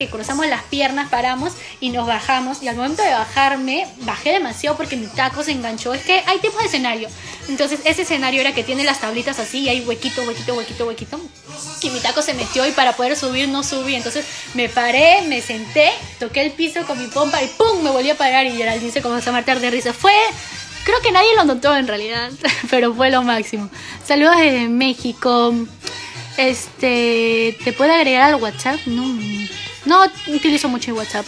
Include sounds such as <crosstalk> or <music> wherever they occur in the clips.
que cruzamos las piernas, paramos y nos bajamos. Y al momento de bajarme, bajé demasiado porque mi taco se enganchó. Es que hay tipos de escenario. Entonces, ese escenario era que tiene las tablitas así y hay huequito, huequito, huequito, huequito. Y mi taco se metió y para poder subir no subí. Entonces, me paré, me senté, toqué el piso con mi pompa y ¡pum! Me volví a parar y Geraldine se comenzó a matar de risa. Fue. Creo que nadie lo notó en realidad, <laughs> pero fue lo máximo. Saludos desde México. Este, ¿te puedo agregar al WhatsApp? No, no utilizo mucho WhatsApp.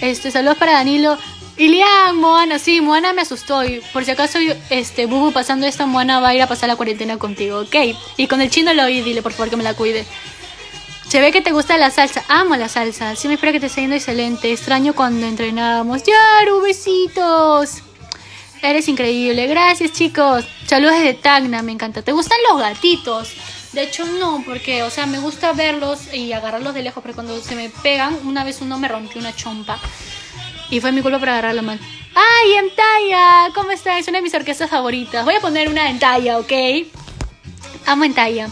Este, saludos para Danilo. Ilian, Moana, sí, Moana me asustó. Y por si acaso, este, Bubu pasando esta, Moana va a ir a pasar la cuarentena contigo, ¿ok? Y con el chino lo oí, dile por favor que me la cuide. Se ve que te gusta la salsa. Amo la salsa. Sí me espero que te esté yendo excelente. Extraño cuando entrenábamos. Yaru, besitos. Eres increíble. Gracias, chicos. Saludos desde Tacna, me encanta. ¿Te gustan los gatitos? De hecho, no, porque, o sea, me gusta verlos y agarrarlos de lejos, pero cuando se me pegan, una vez uno me rompió una chompa. Y fue mi culpa por agarrarlo mal. ¡Ay, Entaya! ¿Cómo estás? Es una de mis orquestas favoritas. Voy a poner una Entaya, ¿ok? Amo Entaya.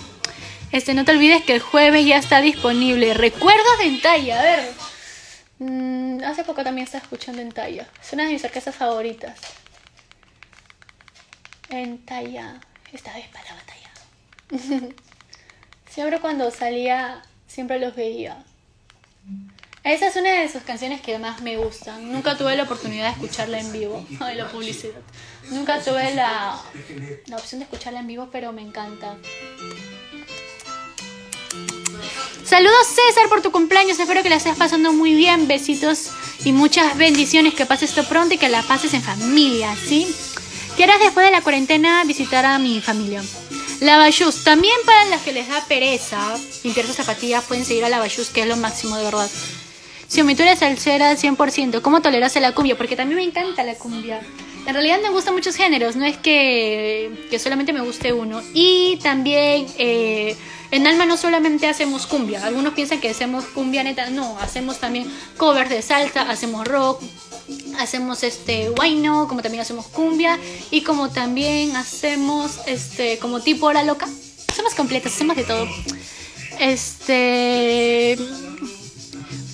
Este, no te olvides que el jueves ya está disponible. Recuerdos de Entaya, a ver. Mm, hace poco también estaba escuchando Entaya. Es una de mis orquestas favoritas. Entaya. Esta vez para la batalla. <laughs> Siempre cuando salía, siempre los veía. Esa es una de sus canciones que más me gustan. Nunca tuve la oportunidad de escucharla en vivo. <laughs> Ay, la publicidad. Nunca tuve la, la opción de escucharla en vivo, pero me encanta. Saludos César por tu cumpleaños. Espero que la estés pasando muy bien. Besitos y muchas bendiciones. Que pases esto pronto y que la pases en familia, ¿sí? ¿Quieres después de la cuarentena visitar a mi familia? Lavashus, también para las que les da pereza limpiar sus zapatillas, pueden seguir a Lavashus, que es lo máximo de verdad. Si tú eres salsera 100%, ¿cómo toleras la cumbia? Porque también me encanta la cumbia. En realidad me gustan muchos géneros, no es que, que solamente me guste uno. Y también eh, en Alma no solamente hacemos cumbia, algunos piensan que hacemos cumbia neta, no, hacemos también covers de salsa, hacemos rock, hacemos este guayno, como también hacemos cumbia y como también hacemos este como tipo hora loca. Somos completas, hacemos de todo. Este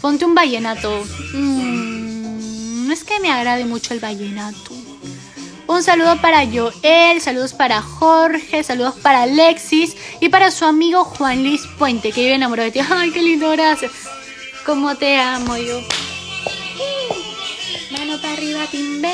ponte un vallenato. Mm, no es que me agrade mucho el vallenato. Un saludo para Joel, saludos para Jorge, saludos para Alexis y para su amigo Juan Luis Puente, que vive enamorado de ti. Ay, qué lindo, gracias. Como te amo yo. Mano para arriba, timbe.